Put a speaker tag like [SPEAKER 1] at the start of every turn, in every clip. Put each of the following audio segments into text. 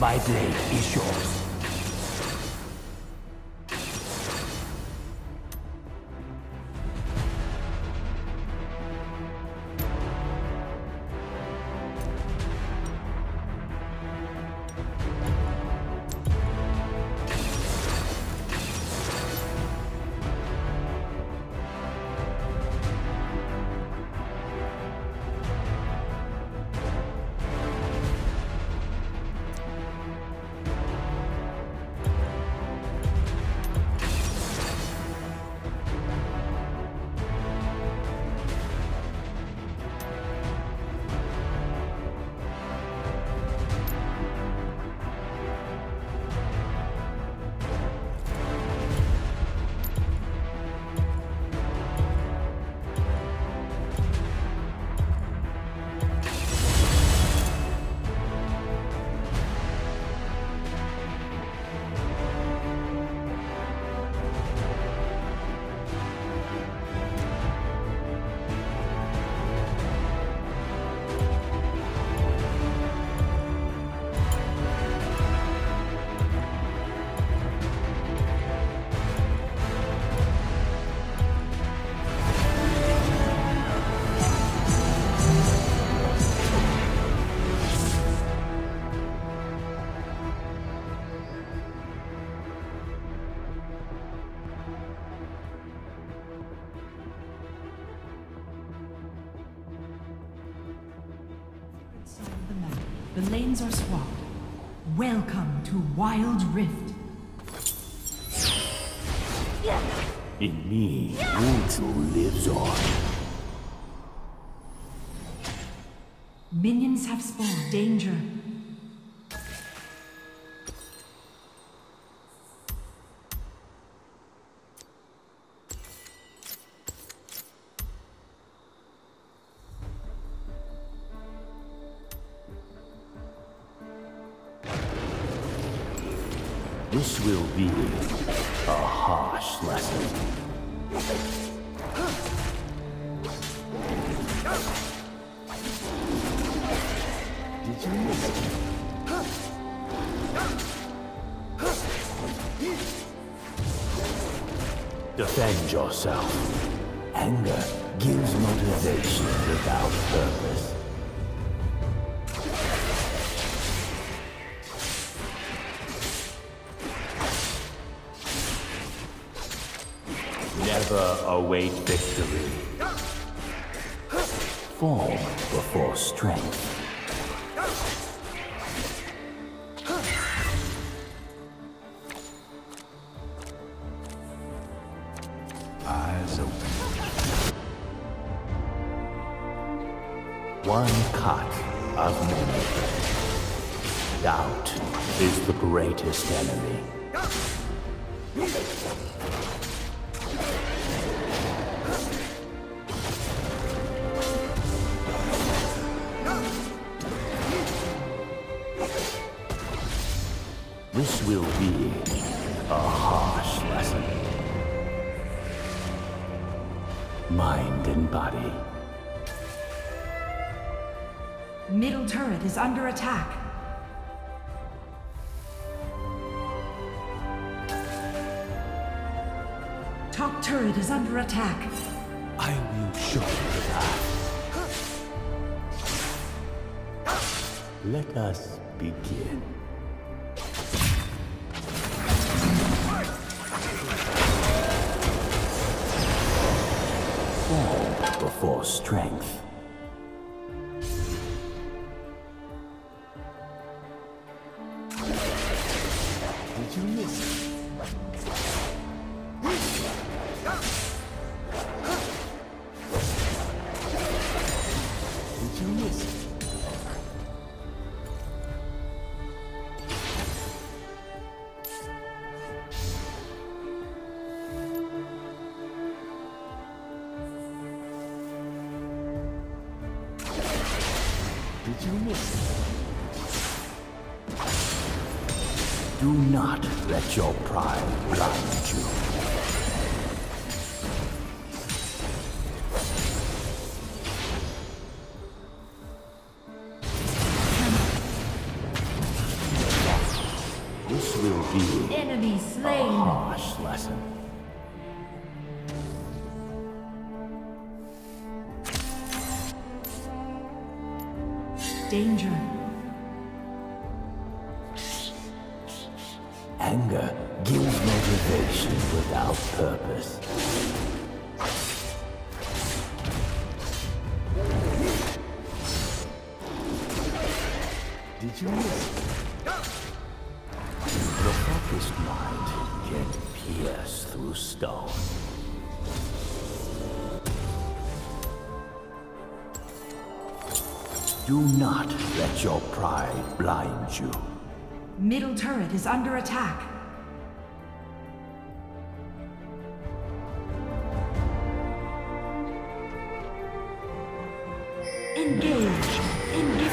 [SPEAKER 1] My blade is yours.
[SPEAKER 2] Are swapped. Welcome to Wild Rift.
[SPEAKER 1] In me, Wuju lives on.
[SPEAKER 2] Minions have spawned. Danger.
[SPEAKER 1] Defend yourself. Anger gives motivation without purpose. Never await victory. Fall before strength. One cut of many. Doubt is the greatest enemy. This will be a harsh lesson. Mind and body.
[SPEAKER 2] Middle turret is under attack. Top turret is under attack.
[SPEAKER 1] I will show you that. Let us begin. Fall before strength. Did you miss? Did you miss? Do not let your pride blind you. A harsh lesson.
[SPEAKER 2] Danger.
[SPEAKER 1] Anger gives motivation without purpose. Do not let your pride blind you.
[SPEAKER 2] Middle turret is under attack. Engage. Engage.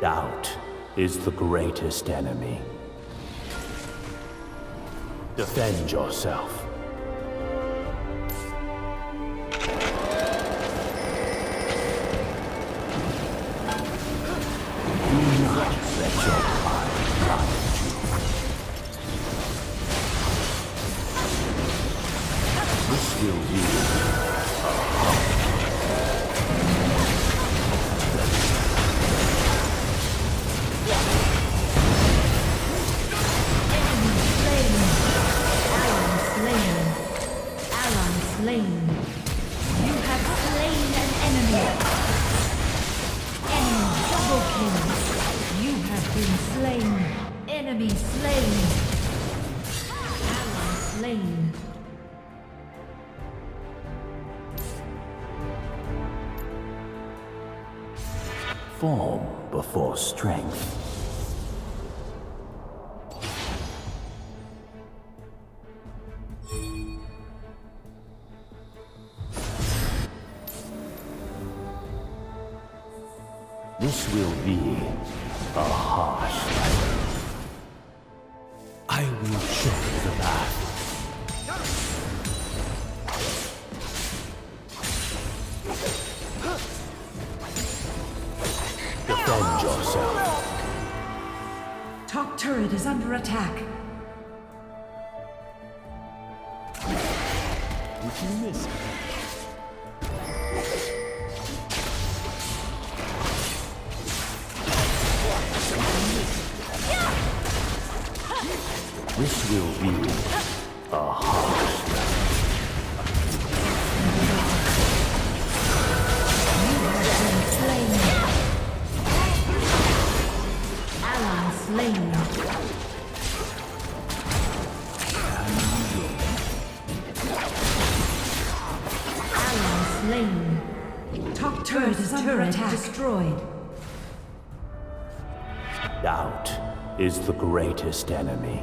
[SPEAKER 1] Doubt is the greatest enemy. Defend yourself. This will before strength. Did you miss it? This will be a harsh
[SPEAKER 2] Destroyed.
[SPEAKER 1] doubt is the greatest enemy.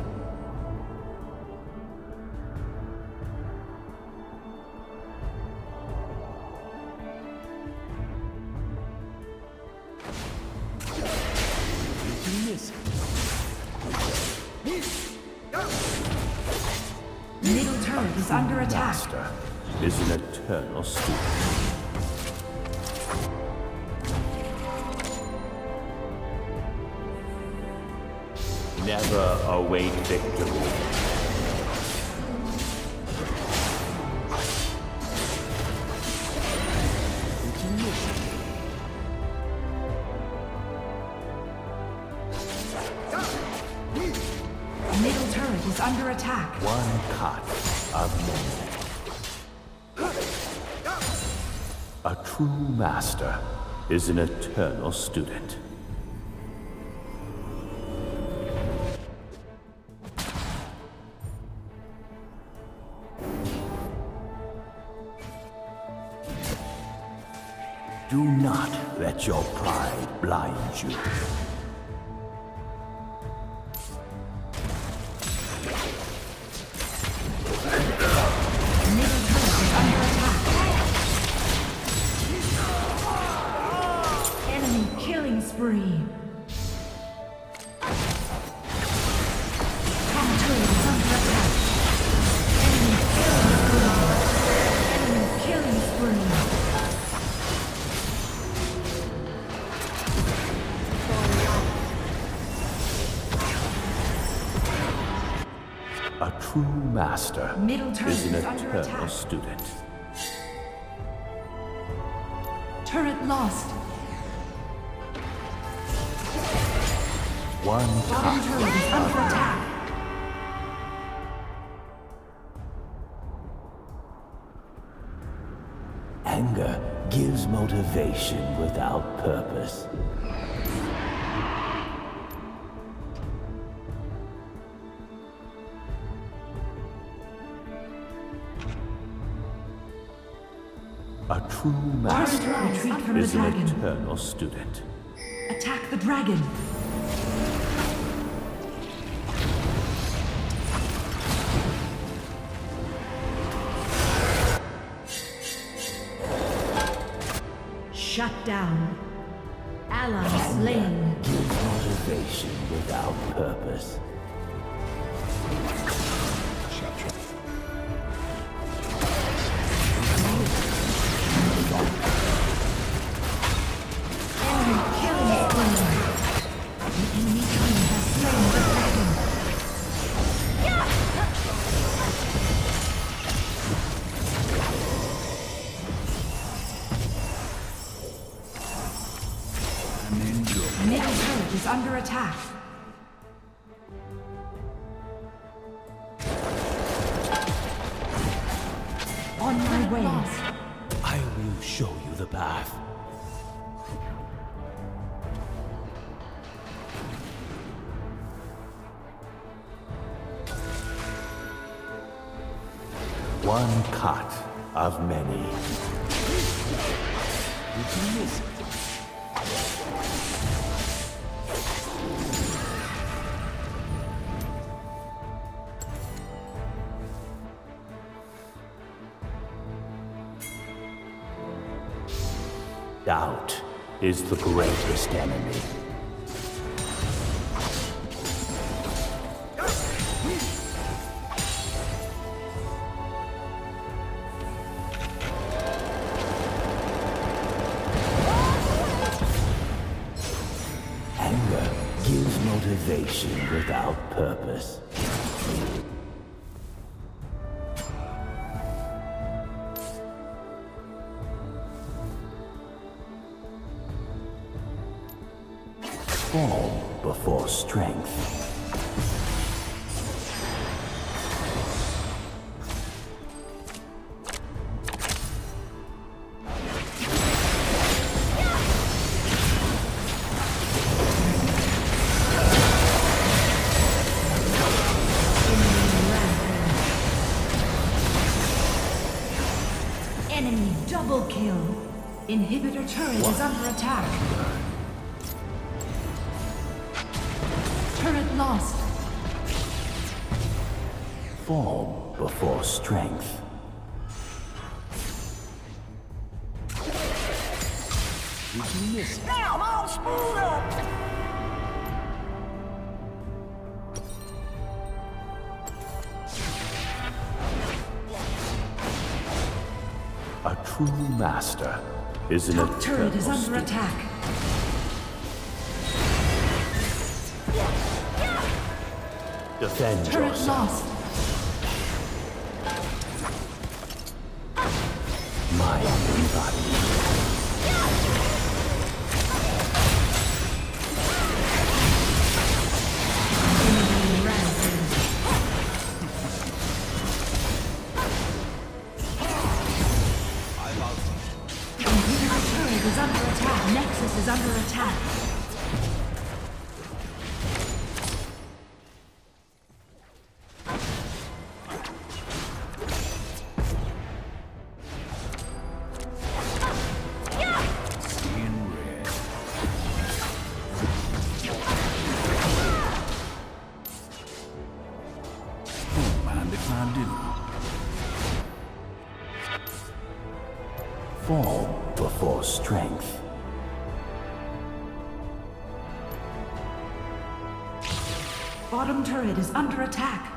[SPEAKER 2] Is under attack.
[SPEAKER 1] One cut of many. A true master is an eternal student. Do not let your pride blind you. A true master is an eternal student.
[SPEAKER 2] Turret lost.
[SPEAKER 1] One
[SPEAKER 2] Bottom
[SPEAKER 1] cut
[SPEAKER 2] turret under attack.
[SPEAKER 1] Anger gives motivation without purpose. A true master
[SPEAKER 2] retreat from the
[SPEAKER 1] is an eternal student.
[SPEAKER 2] The dragon. Shut down. Ally slain.
[SPEAKER 1] Motivation without purpose.
[SPEAKER 2] Middle turret is under attack. On my way.
[SPEAKER 1] I will show you the path. One cut of many. Did you miss Doubt is the greatest enemy. Strength. Miss it? A true master is an
[SPEAKER 2] Top turret is under attack.
[SPEAKER 1] Defend
[SPEAKER 2] Turret
[SPEAKER 1] yourself.
[SPEAKER 2] lost.
[SPEAKER 1] And body.
[SPEAKER 2] Under attack. Bottom turret is under attack.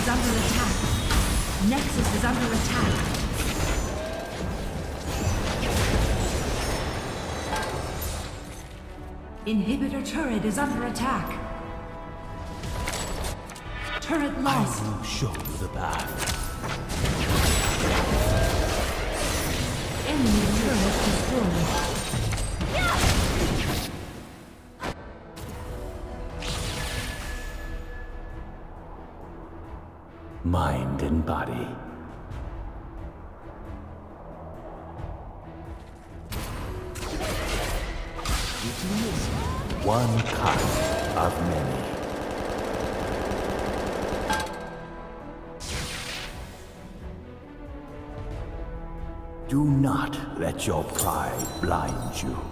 [SPEAKER 1] is
[SPEAKER 2] under attack. Nexus is under attack. Inhibitor turret is under attack. Turret lost.
[SPEAKER 1] I will show you the path.
[SPEAKER 2] Enemy turret destroyed.
[SPEAKER 1] Mind body. One kind of many. Do not let your pride blind you.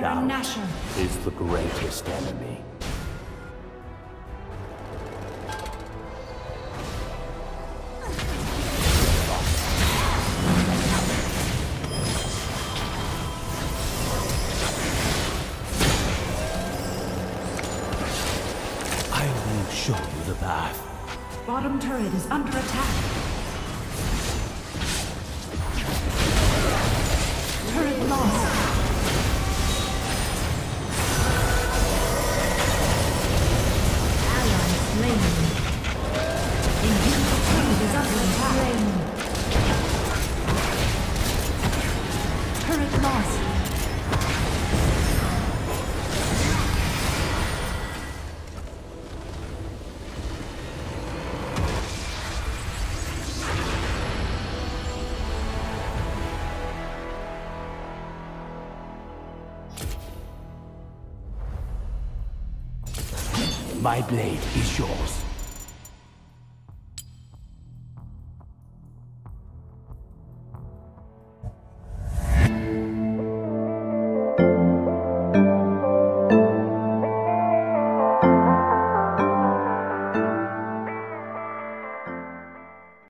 [SPEAKER 2] Baron
[SPEAKER 1] Doubt
[SPEAKER 2] Nashor.
[SPEAKER 1] is the greatest enemy. I will show you the path.
[SPEAKER 2] Bottom turret is under attack.
[SPEAKER 1] My blade is yours.